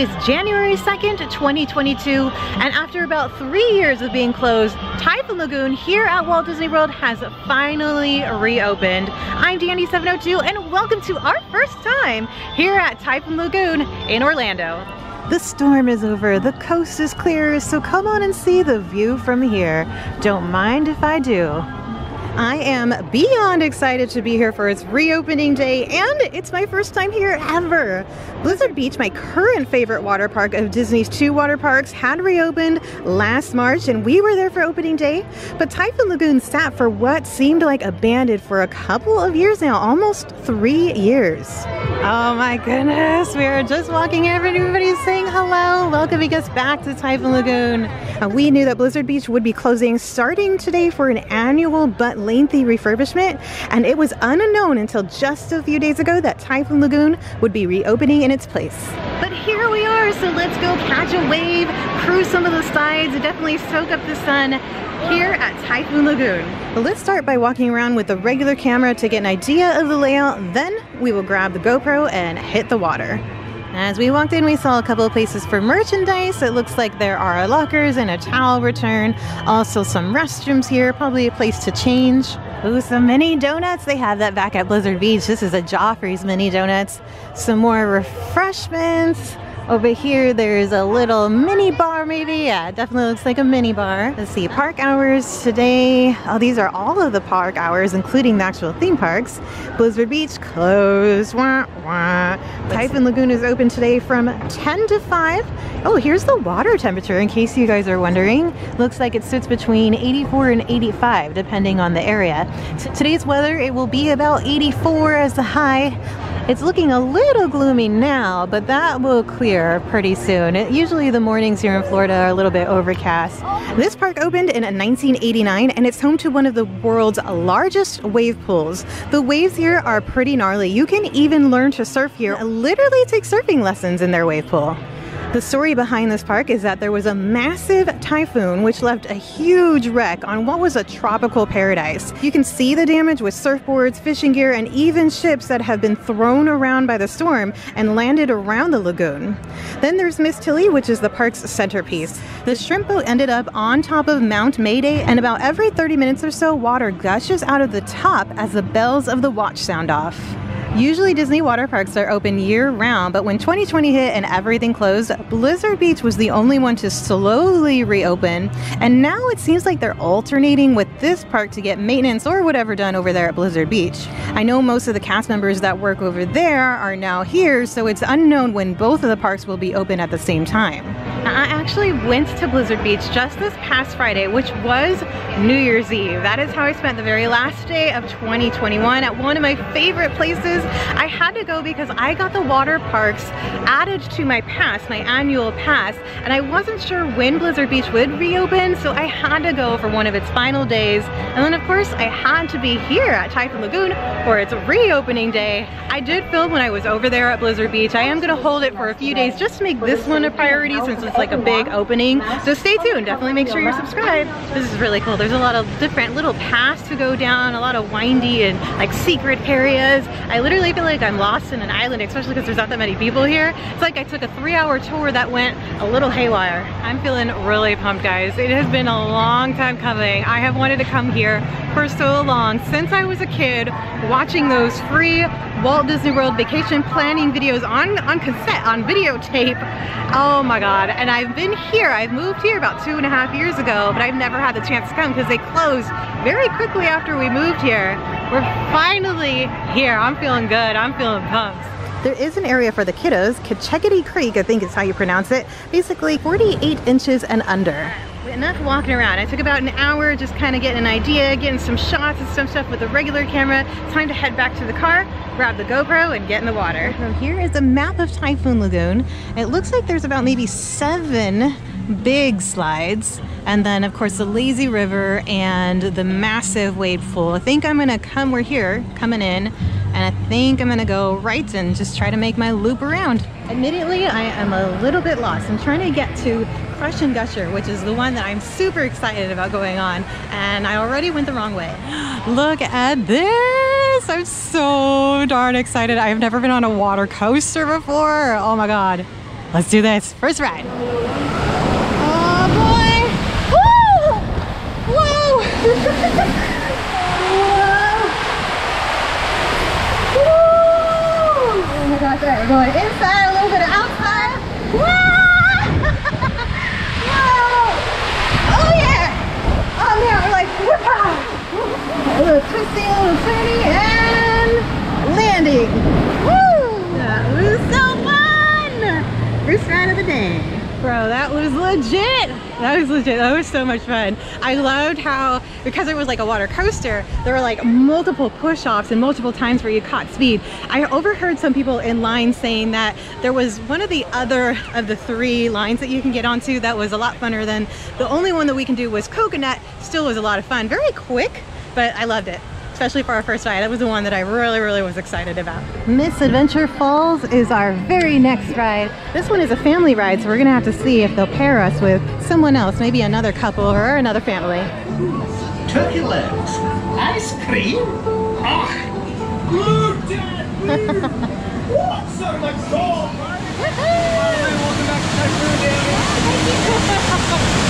It is January 2nd, 2022, and after about three years of being closed, Typhoon Lagoon here at Walt Disney World has finally reopened. I'm Dani702, and welcome to our first time here at Typhoon Lagoon in Orlando. The storm is over, the coast is clear, so come on and see the view from here. Don't mind if I do. I am beyond excited to be here for its reopening day and it's my first time here ever. Blizzard Beach, my current favorite water park of Disney's two water parks, had reopened last March and we were there for opening day, but Typhoon Lagoon sat for what seemed like abandoned for a couple of years now, almost three years. Oh my goodness, we are just walking in, everybody's saying hello, welcoming us back to Typhoon Lagoon. Uh, we knew that Blizzard Beach would be closing starting today for an annual but lengthy refurbishment, and it was unknown until just a few days ago that Typhoon Lagoon would be reopening in its place. But here we are, so let's go catch a wave, cruise some of the slides, definitely soak up the sun here at Typhoon Lagoon. let's start by walking around with a regular camera to get an idea of the layout, then we will grab the GoPro and hit the water. As we walked in, we saw a couple of places for merchandise. It looks like there are lockers and a towel return. Also some restrooms here, probably a place to change. Ooh, some mini donuts. They have that back at Blizzard Beach. This is a Joffrey's mini donuts. Some more refreshments. Over here, there's a little mini bar maybe. Yeah, definitely looks like a mini bar. Let's see, park hours today. Oh, these are all of the park hours, including the actual theme parks. Blizzard Beach closed. Wah, wah. Typhoon Lagoon is open today from 10 to 5. Oh, here's the water temperature in case you guys are wondering. Looks like it sits between 84 and 85 depending on the area. T today's weather, it will be about 84 as the high. It's looking a little gloomy now, but that will clear pretty soon. It, usually the mornings here in Florida are a little bit overcast. This park opened in 1989 and it's home to one of the world's largest wave pools. The waves here are pretty gnarly. You can even learn to surf here, literally take surfing lessons in their wave pool. The story behind this park is that there was a massive typhoon which left a huge wreck on what was a tropical paradise. You can see the damage with surfboards, fishing gear, and even ships that have been thrown around by the storm and landed around the lagoon. Then there's Miss Tilly, which is the park's centerpiece. The shrimp boat ended up on top of Mount Mayday, and about every 30 minutes or so, water gushes out of the top as the bells of the watch sound off. Usually Disney water parks are open year round, but when 2020 hit and everything closed, Blizzard Beach was the only one to slowly reopen. And now it seems like they're alternating with this park to get maintenance or whatever done over there at Blizzard Beach. I know most of the cast members that work over there are now here, so it's unknown when both of the parks will be open at the same time. I actually went to Blizzard Beach just this past Friday, which was New Year's Eve. That is how I spent the very last day of 2021 at one of my favorite places. I had to go because I got the water parks added to my pass, my annual pass, and I wasn't sure when Blizzard Beach would reopen, so I had to go for one of its final days. And then of course, I had to be here at Typhoon Lagoon for its reopening day. I did film when I was over there at Blizzard Beach. I am gonna hold it for a few days just to make this one a priority since it's like a big opening. So stay tuned, definitely make sure you're subscribed. This is really cool. There's a lot of different little paths to go down, a lot of windy and like secret areas. I literally feel like I'm lost in an island, especially because there's not that many people here. It's like I took a three hour tour that went a little haywire. I'm feeling really pumped guys. It has been a long time coming. I have wanted to come here for so long since I was a kid watching those free Walt Disney World vacation planning videos on, on cassette, on videotape. Oh my God. And I've been here, I've moved here about two and a half years ago, but I've never had the chance to come because they closed very quickly after we moved here. We're finally here. I'm feeling good. I'm feeling pumped. There is an area for the kiddos, Ketchakiddee Creek, I think is how you pronounce it. Basically 48 inches and under enough walking around. I took about an hour just kind of getting an idea, getting some shots and some stuff with the regular camera. Time to head back to the car, grab the GoPro and get in the water. From here is a map of Typhoon Lagoon. It looks like there's about maybe seven big slides and then of course the lazy river and the massive wave pool. I think I'm gonna come, we're here, coming in, and I think I'm gonna go right and just try to make my loop around. Admittedly, I am a little bit lost. I'm trying to get to Crush 'n' Gusher, which is the one that I'm super excited about going on, and I already went the wrong way. Look at this! I'm so darn excited. I've never been on a water coaster before. Oh my God. Let's do this. First ride. Oh boy! Woo! Whoa! Oh my gosh, alright, we're going inside, a little bit outside. Whoa! Oh yeah! Oh man, we're like, A little turny, and landing. Woo! That was so fun! First ride of the day. Bro, that was legit. That was legit. That was so much fun. I loved how, because it was like a water coaster, there were like multiple push-offs and multiple times where you caught speed. I overheard some people in line saying that there was one of the other of the three lines that you can get onto that was a lot funner than the only one that we can do was coconut. Still was a lot of fun. Very quick, but I loved it especially for our first ride. That was the one that I really, really was excited about. Misadventure Falls is our very next ride. This one is a family ride, so we're gonna have to see if they'll pair us with someone else, maybe another couple or another family. Turkey legs, ice cream. Ah, look at What's so much salt?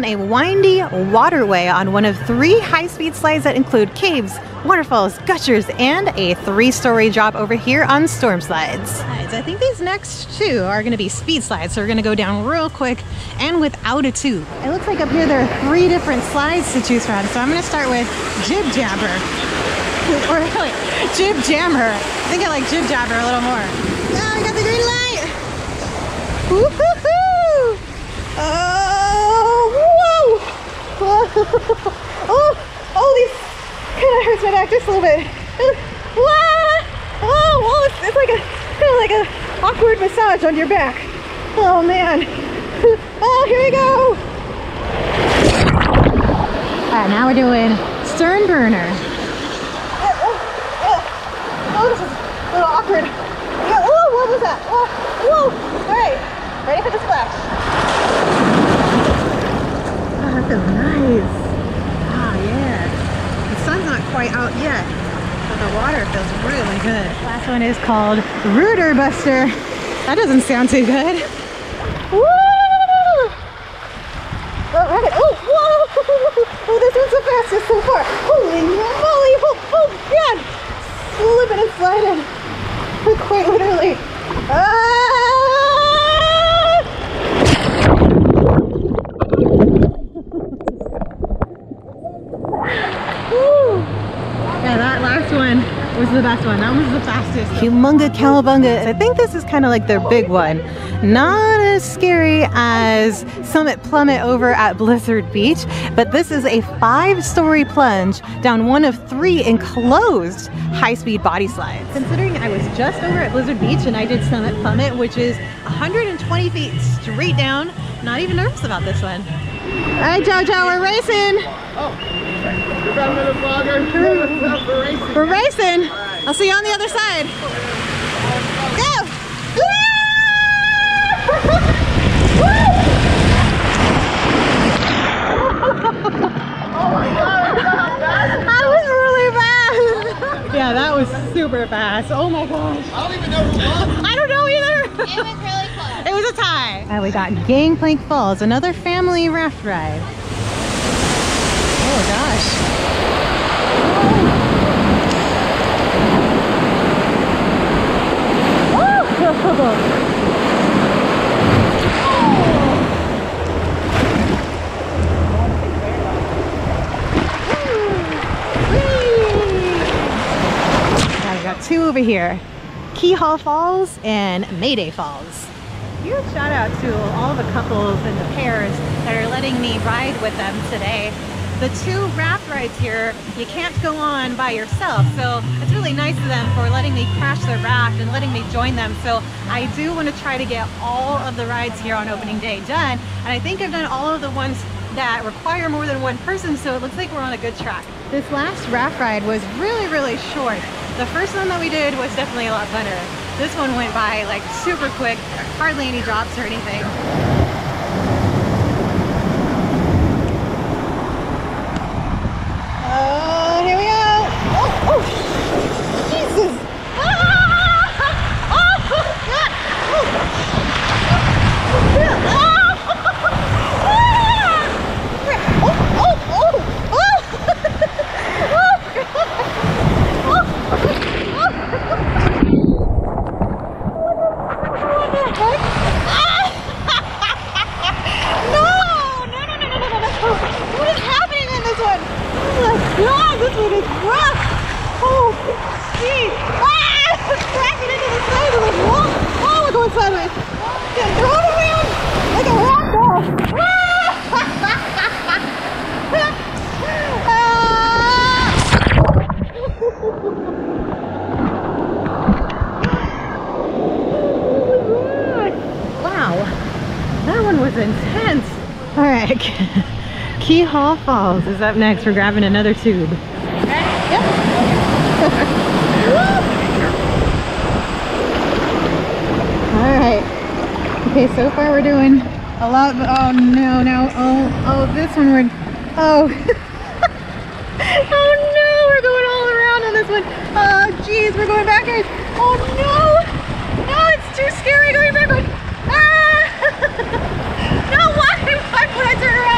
down a windy waterway on one of three high-speed slides that include caves, waterfalls, gushers, and a three-story drop over here on storm slides. I think these next two are going to be speed slides, so we're going to go down real quick and without a tube. It looks like up here there are three different slides to choose from, so I'm going to start with Jib Jabber. or wait, Jib Jammer. I think I like Jib Jabber a little more. Oh, I got the green light! Woo-hoo-hoo! Oh! oh, oh, these kind of hurts my back just a little bit. Whoa! Oh, whoa, it's, it's like a kind of like a awkward massage on your back. Oh man. Oh, here we go. All right, now we're doing stern burner. Oh, oh, oh. oh this is a little awkward. Oh, what was that? Oh, whoa. All right, ready for the splash. Feels nice. Oh, yeah. The sun's not quite out yet, but the water feels really good. Last one is called Rudder Buster. That doesn't sound too good. Woo! Oh, right. Oh, whoa! Oh, this one's the fastest so far. Holy moly! Oh, oh God! Slipping and sliding. Quite literally. Ah! Yeah, that last one was the best one. That was the fastest. Humunga Cowabunga. I think this is kind of like their big one. Not as scary as Summit Plummet over at Blizzard Beach, but this is a five-story plunge down one of three enclosed high-speed body slides. Considering I was just over at Blizzard Beach and I did Summit Plummet, which is 120 feet straight down, not even nervous about this one. All right, Jojo, we're racing. Oh. We're racing. We're racing. I'll see you on the other side. Go! oh that was really fast. yeah, that was super fast. Oh my gosh. I don't even know who won. I don't know either. It was really close. It was a tie. And we got Gangplank Falls, another family raft ride. Oh gosh. Two over here. Keelhaul Falls and Mayday Falls. Huge shout out to all the couples and the pairs that are letting me ride with them today. The two raft rides here, you can't go on by yourself. So it's really nice of them for letting me crash their raft and letting me join them. So I do want to try to get all of the rides here on opening day done. And I think I've done all of the ones that require more than one person, so it looks like we're on a good track. This last raft ride was really, really short. The first one that we did was definitely a lot funner. This one went by like super quick, hardly any drops or anything. Oh, here we go. Oh, oh, Jesus. Ah! Oh, God. Oh. Oh, oh, oh, oh. What the heck? No, no, no, no, no, no, no, no. What is happening in this one? Oh my god, this one is rough. Oh, jeez. Ah, it's cracking into the side of the wall. Oh, we're going sideways. Getting thrown around like a rag doll. Wow, that one was intense. All right, Keelhaul Falls is up next. We're grabbing another tube. All right. Okay, so far we're doing a lot. Oh no, no. Oh, oh, this one we're. Oh. oh no, we're going all around on this one. Oh, geez, we're going backwards. Oh no. No, it's too scary going backwards. Ah! no, why? Why would I turn around?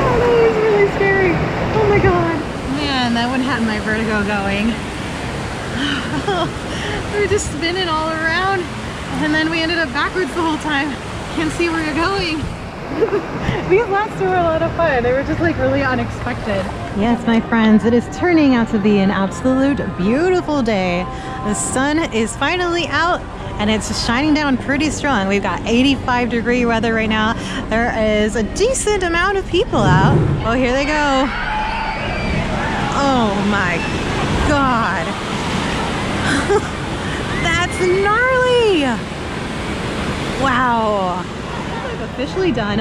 Oh, that was really scary. Oh my god. Man, that one had my vertigo going. we were just spinning all around and then we ended up backwards the whole time. Can't see where you're going. These last two were a lot of fun. They were just like really unexpected. Yes, my friends, it is turning out to be an absolute beautiful day. The sun is finally out and it's shining down pretty strong. We've got 85 degree weather right now. There is a decent amount of people out. Oh, here they go. Oh my God. That's gnarly. Wow. I've officially done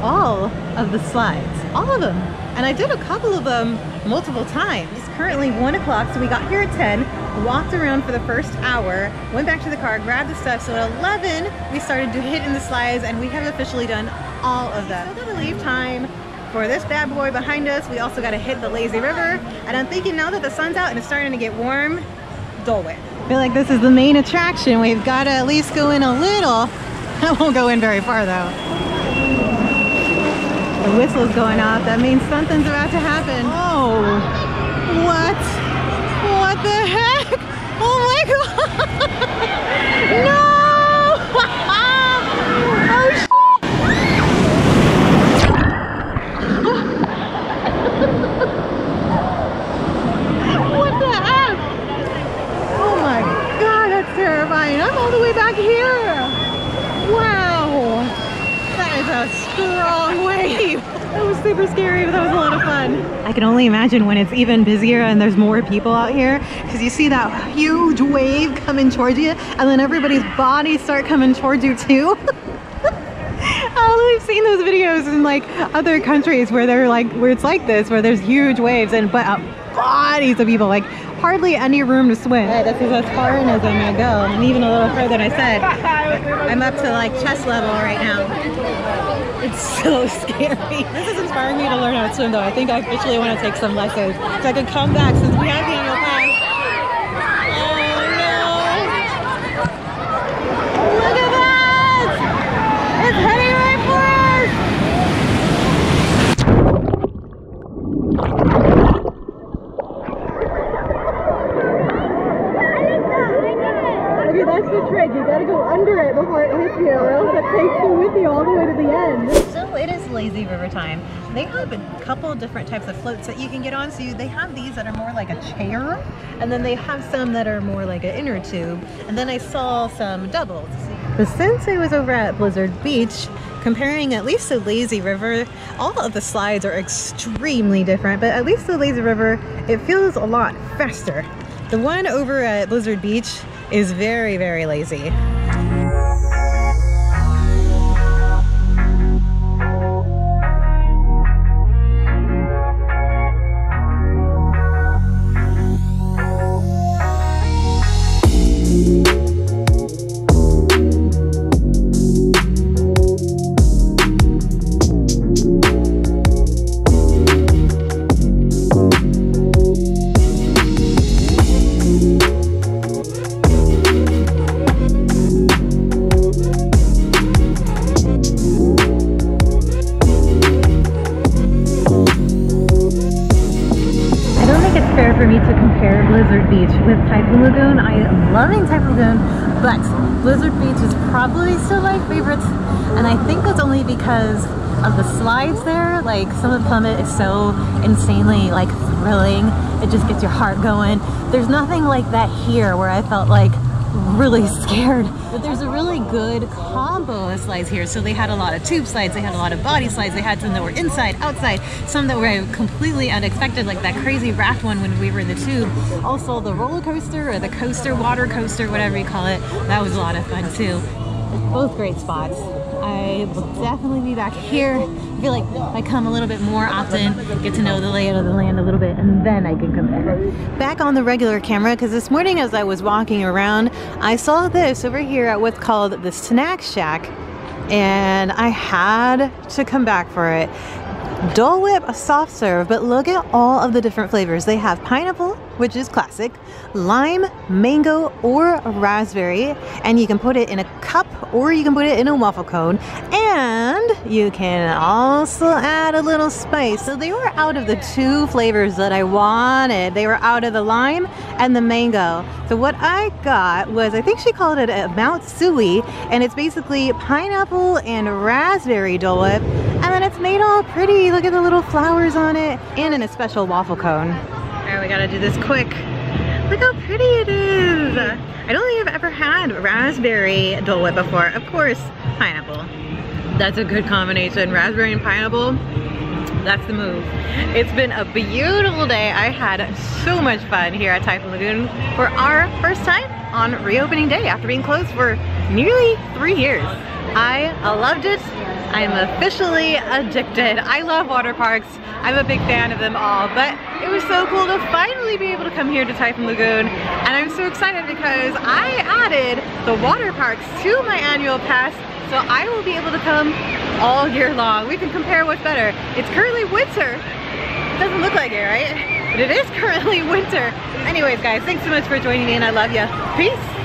all of the slides, all of them. And I did a couple of them multiple times. It's currently one o'clock, so we got here at 10, walked around for the first hour, went back to the car, grabbed the stuff. So at 11, we started to hit in the slides and we have officially done all of them. Still gotta leave time for this bad boy behind us. We also gotta hit the lazy river. And I'm thinking now that the sun's out and it's starting to get warm, Dole Whip. I feel like this is the main attraction. We've gotta at least go in a little. I won't go in very far though. The whistle's going off. That means something's about to happen. Oh, what? What the heck? Oh my god! No! oh shit! What the heck? Oh my god, that's terrifying. I'm all the way back here. Wow. That is a strong wave. That was super scary, but that was a lot of fun. I can only imagine when it's even busier and there's more people out here because you see that huge wave coming towards you and then everybody's bodies start coming towards you too. Oh, we've seen those videos in like other countries where they're like where it's like this, where there's huge waves and but uh, bodies of people, like hardly any room to swim. Yeah, this is as far in as I'm gonna go, and even a little further than I said. I'm up to like chest level right now. It's so scary. This is inspiring me to learn how to swim though. I think I officially want to take some lessons so I can come back since we have the annual pass. Oh no! Look at that! It's heading right for us! Okay, that's a trick. You gotta go under it before it hits you, or else it takes you with you all the way to the end. So it is lazy river time. They have a couple different types of floats that you can get on. So you, they have these that are more like a chair, and then they have some that are more like an inner tube. And then I saw some doubles. But since I was over at Blizzard Beach, comparing at least the Lazy River, all of the slides are extremely different, but at least the Lazy River, it feels a lot faster. The one over at Blizzard Beach is very, very lazy. Blizzard Beach with Typhoon Lagoon. I am loving Typhoon Lagoon, but Blizzard Beach is probably still my favorite. And I think that's only because of the slides there. Like Summit Plummet is so insanely like thrilling. It just gets your heart going. There's nothing like that here where I felt like really scared. But there's a really good combo of slides here. So they had a lot of tube slides, they had a lot of body slides, they had some that were inside, outside, some that were completely unexpected, like that crazy raft one when we were in the tube. Also the roller coaster or the coaster, water coaster, whatever you call it, that was a lot of fun too. Both great spots. I will definitely be back here. I feel like I come a little bit more often, get to know the layout of the land a little bit, and then I can compare. Back Back on the regular camera, because this morning as I was walking around, I saw this over here at what's called the Snack Shack, and I had to come back for it. Dole Whip, a soft serve, but look at all of the different flavors. They have pineapple, which is classic, lime, mango, or raspberry, and you can put it in a cup or you can put it in a waffle cone, and you can also add a little spice. So they were out of the two flavors that I wanted. They were out of the lime and the mango. So what I got was, I think she called it a Mount Sui, and it's basically pineapple and raspberry Dole Whip, then it's made all pretty. Look at the little flowers on it, and in a special waffle cone. All right, we gotta do this quick. Look how pretty it is. I don't think I've ever had raspberry Dole Whip before. Of course, pineapple. That's a good combination. Raspberry and pineapple, that's the move. It's been a beautiful day. I had so much fun here at Typhoon Lagoon for our first time on reopening day after being closed for nearly three years. I loved it. I'm officially addicted. I love water parks. I'm a big fan of them all, but it was so cool to finally be able to come here to Typhoon Lagoon. And I'm so excited because I added the water parks to my annual pass so I will be able to come all year long. We can compare what's better. It's currently winter. It doesn't look like it, right? But it is currently winter. Anyways, guys, thanks so much for joining me and I love you. Peace.